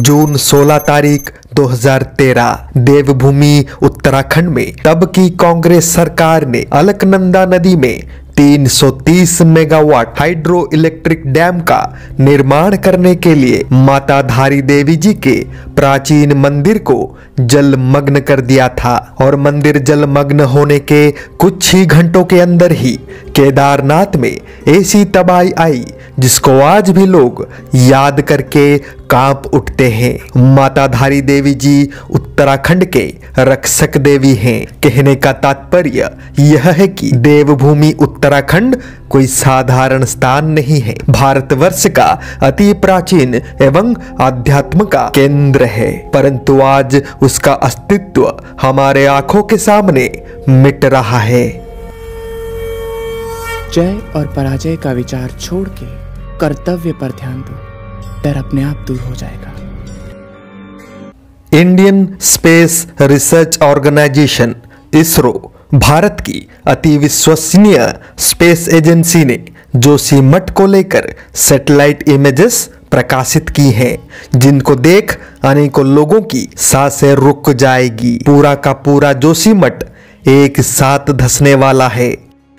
जून 16 तारीख 2013 देवभूमि, उत्तराखंड में। तब की कांग्रेस सरकार ने अलकनंदा नदी में 330 मेगावाट हाइड्रो इलेक्ट्रिक डैम का निर्माण करने के लिए माता धारी देवी जी के प्राचीन मंदिर को जलमग्न कर दिया था और मंदिर जलमग्न होने के कुछ ही घंटों के अंदर ही केदारनाथ में ऐसी तबाही आई, जिसको आज भी लोग याद करके काँप उठते हैं। माता धारी देवी जी उत्तराखंड के रक्षक देवी हैं। कहने का तात्पर्य यह है कि देवभूमि उत्तराखंड कोई साधारण स्थान नहीं है। भारतवर्ष का अति प्राचीन एवं अध्यात्म का केंद्र है। परंतु आज उसका अस्तित्व हमारे आँखों के सामने मिट रहा है। जय और पराजय का विचार छोड़ के कर्तव्य पर ध्यान दो। डर अपने आप दूर हो जाएगा। Indian Space Research Organisation ISRO Bharat की अति विश्वसनीय स्पेस एजेंसी ने जोशीमठ को लेकर सैटेलाइट इमेजेस प्रकाशित की हैं, जिनको देख अनेकों लोगों की साँसें रुक जाएगी। पूरा का पूरा जोशीमठ एक साथ धसने वाला है।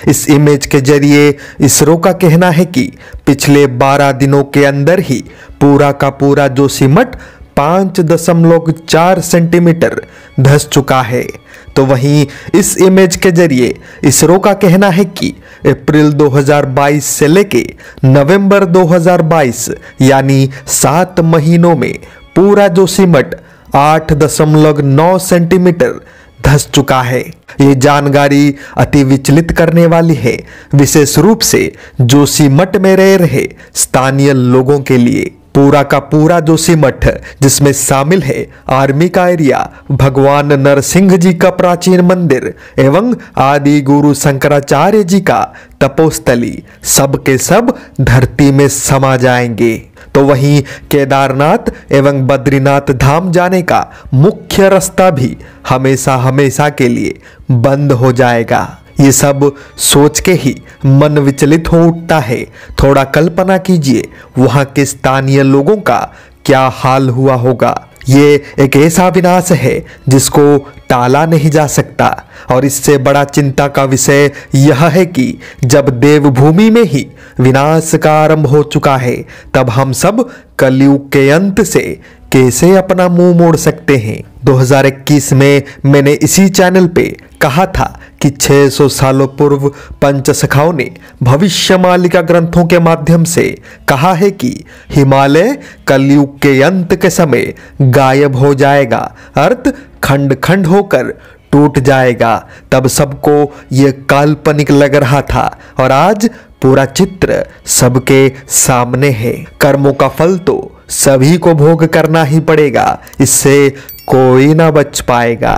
इस इमेज के ज़रिए इसरो का कहना है कि पिछले 12 दिनों के अंदर ही पूरा का पूरा जोशीमठ पाँच दशमलव चार सेंटीमीटर धस चुका है। तो वहीं इस इमेज के ज़रिए इसरो का कहना है कि अप्रैल 2022 से लेके नवंबर 2022 यानी सात महीनों में पूरा जोशीमठ आठ दशमलव नौ सेंटीमीटर धस चुका है। ये जानकारी अति विचलित करने वाली है। विशेष रूप से जोशीमठ में रह रहे स्थानीय लोगों के लिए। पूरा का पूरा जोशीमठ जिसमें शामिल है आर्मी का एरिया, भगवान नरसिंह जी का प्राचीन मंदिर एवं आदि गुरु शंकराचार्य जी का तपोस्थली। सब के सब धरती में समा जाएँगे। तो वहीं केदारनाथ एवं बद्रीनाथ धाम जाने का मुख्य रास्ता भी हमेशा हमेशा के लिए बंद हो जाएगा। ये सब सोच के ही मन विचलित हो उठता है। थोड़ा कल्पना कीजिए, वहाँ के स्थानीय लोगों का क्या हाल हुआ होगा? ये एक ऐसा विनाश है जिसको टाला नहीं जा सकता। और इससे बड़ा चिंता का विषय यह है कि जब देवभूमि में ही विनाश का आरंभ हो चुका है, तब हम सब कलयुग के अंत से कैसे अपना मुँह मोड़ सकते हैं? 2021 में मैंने इसी चैनल पे कहा था कि 600 सालों पूर्व पंचसखाओं ने भविष्य मालिका ग्रंथों के माध्यम से कहा है कि हिमालय कलयुग के अंत के समय गायब हो जाएगा, अर्थ खंड खंड होकर टूट जाएगा। तब सबको ये काल्पनिक लग रहा था और आज पूरा चित्र सबके सामने है। कर्मों का फल तो सभी को भोग करना ही पड़ेगा, इससे कोई ना बच पाएगा।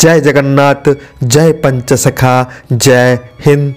जय जगन्नाथ जय पंचसखा जय हिंद।